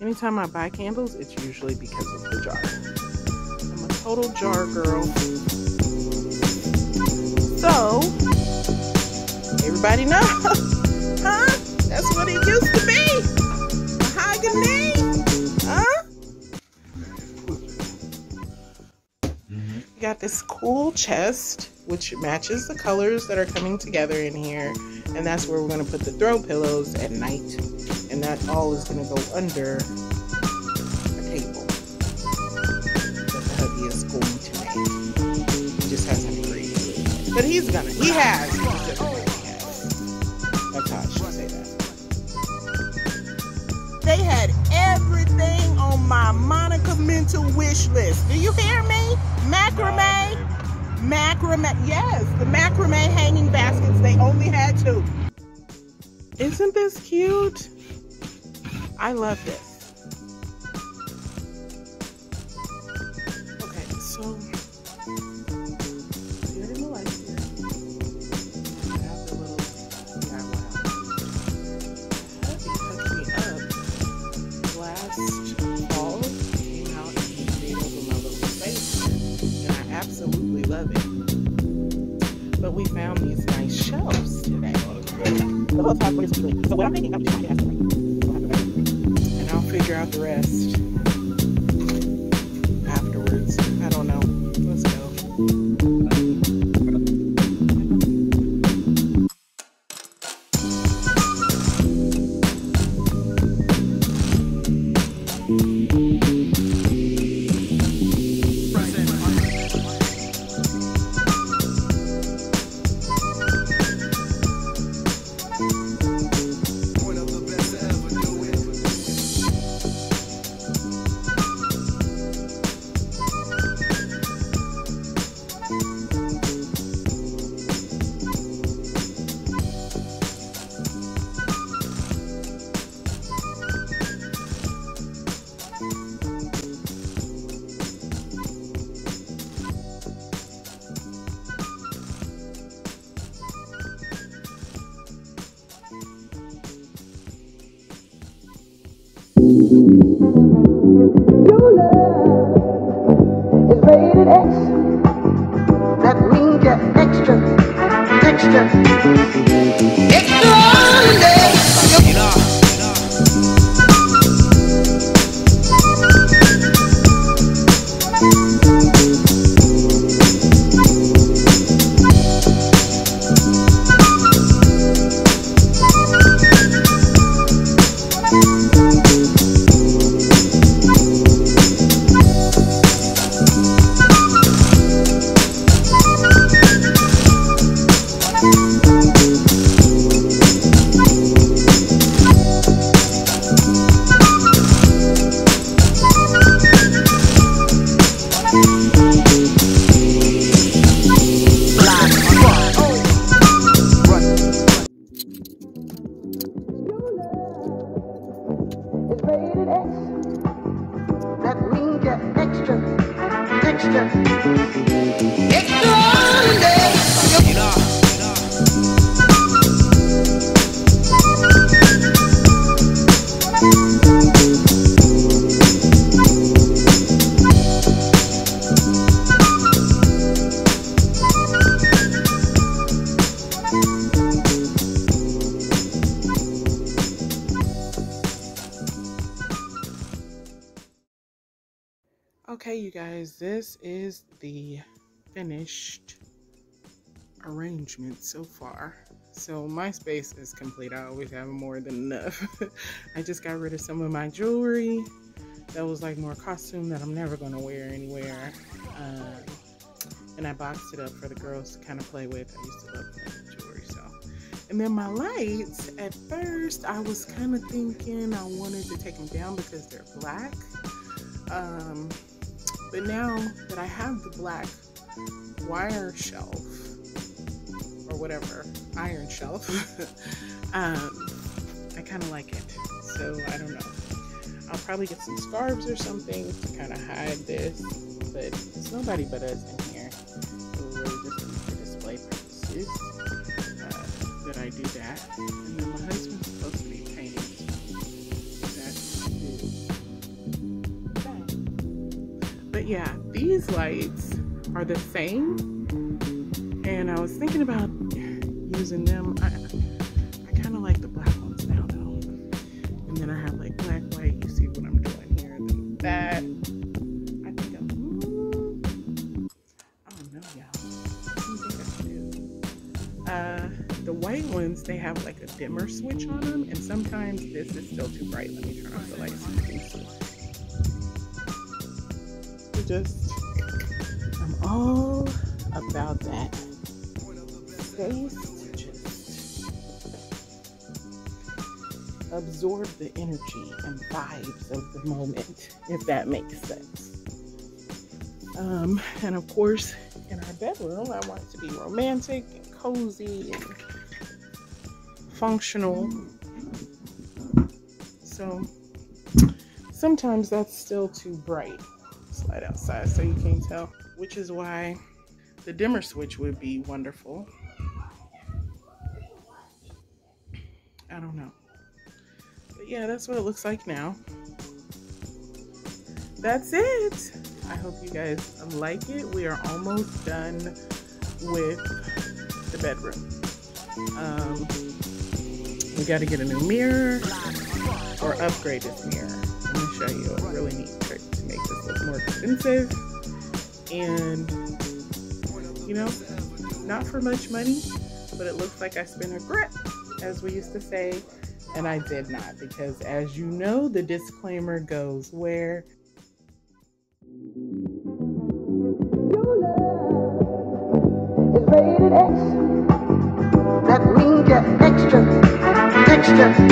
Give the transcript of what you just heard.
Anytime I buy candles, it's usually because of the jar. I'm a total jar girl. So, everybody knows, huh? That's what it used to be. Mahogany, huh? Mm-hmm. Got this cool chest, which matches the colors that are coming together in here. And that's where we're gonna put the throw pillows at night. And that all is gonna go under a table that the hubby is going to make. He just hasn't agreed to. But he's gonna, he has. That's how I should say that. They had everything on my Monica mental wish list. Do you hear me? Macrame. Macrame. Yes, the macrame hanging baskets. They only had two. Isn't this cute? I love this. Okay, so here absolutely. But we found these nice shelves today. The little top one is clean. So what I'm thinking, I'm just gonna ask. And I'll figure out the rest extra, extraordinary. That means extra, extra, Okay, you guys, this is the finished arrangement so far. So my space is complete. I always have more than enough. I just got rid of some of my jewelry that was like more costume that I'm never going to wear anywhere. Um, and I boxed it up for the girls to kind of play with. I used to love playing with jewelry, so. And then my lights, at first, I was kind of thinking I wanted to take them down because they're black. Um, but now that I have the black wire shelf or whatever iron shelf, um, I kind of like it. So I don't know. I'll probably get some scarves or something to kind of hide this, but it's nobody but us in here. So really just for display purposes. Uh, but I do that. But yeah, these lights are the same. And I was thinking about using them. I, I kind of like the black ones now though. And then I have like black, white. You see what I'm doing here. Then that. I think I'm. I don't? Uh, the white ones, they have like a dimmer switch on them, and sometimes this is still too bright. Let me turn off the lights. Just, I'm all about that space to just absorb the energy and vibes of the moment, if that makes sense. Um, and of course, in our bedroom, I want it to be romantic and cozy and functional. So sometimes that's still too bright. Slide outside so you can't tell, which is why the dimmer switch would be wonderful. I don't know. But yeah, that's what it looks like now. That's it. I hope you guys like it. We are almost done with the bedroom. Um, we got to get a new mirror or upgrade this mirror. I'm going to show you a really neat trick to make this look more expensive. And, you know, not for much money, but it looks like I spent a grip, as we used to say. And I did not, because as you know, the disclaimer goes where That